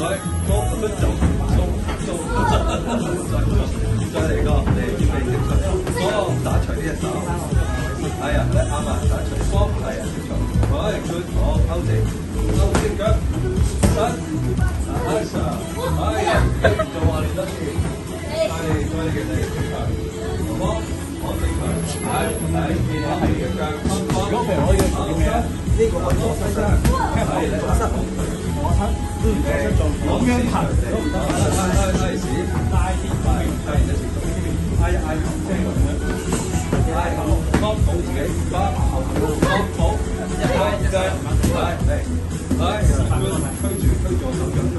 來，多不做，做做，再嚟個，嚟預備正出，波打除呢隻手，係啊，啱啊，打除波，係啊，正錯，好，good，好，勾地，勾隻腳，伸，nice，係啊，做下練得先，係，再嚟嘅嚟，正確，波，好正確，係，係，見到係嘅腳，如果譬如我要做咩啊？呢個我做西生，係，你做西。嗯，咁樣行都唔得，拉拉拉屎，拉啲快，拉完一次，拉一拉即係咁樣，拉後，幫好自己，幫後幫好，一拉一拉，嚟嚟，嚟，推住推住手掌推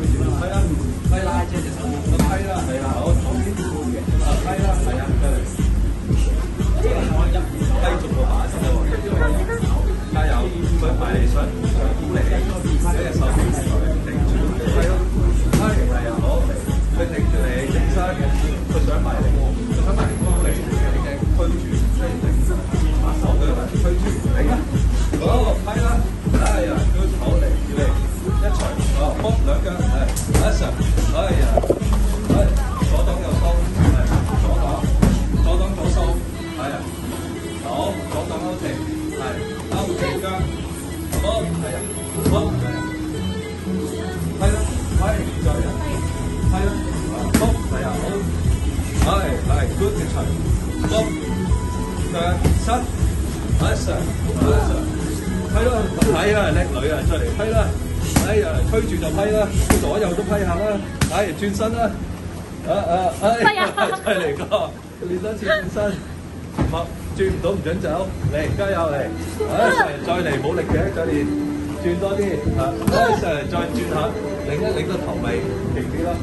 兩腳，係，一上，哎呀，係，左擋右收，係，左擋，左擋左收，係啊，好，左擋勾停，係，勾停腳，好，係啊，好，係啊。係啦，係再啊，係啦，好，係啊，好，係係，good 嘅齊，好，腳膝，一上，一上，係咯，係啊，叻女啊，出嚟批啦，哎呀，推住就批啦，左右都批下啦，哎，轉身啦，啊啊，哎，再嚟個，練多次轉身，好轉唔到唔准走，嚟加油嚟，哎，再嚟冇力嘅，再練。轉多啲，啊，成日再轉下，擰一擰個頭尾，平啲咯。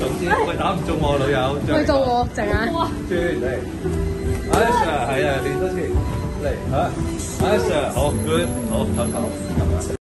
總之，喂打唔中我女友，去到我隻眼。轉嚟，哎 Sir 係啊，練多次，嚟嚇，阿 Sir 好 good，好唞唞。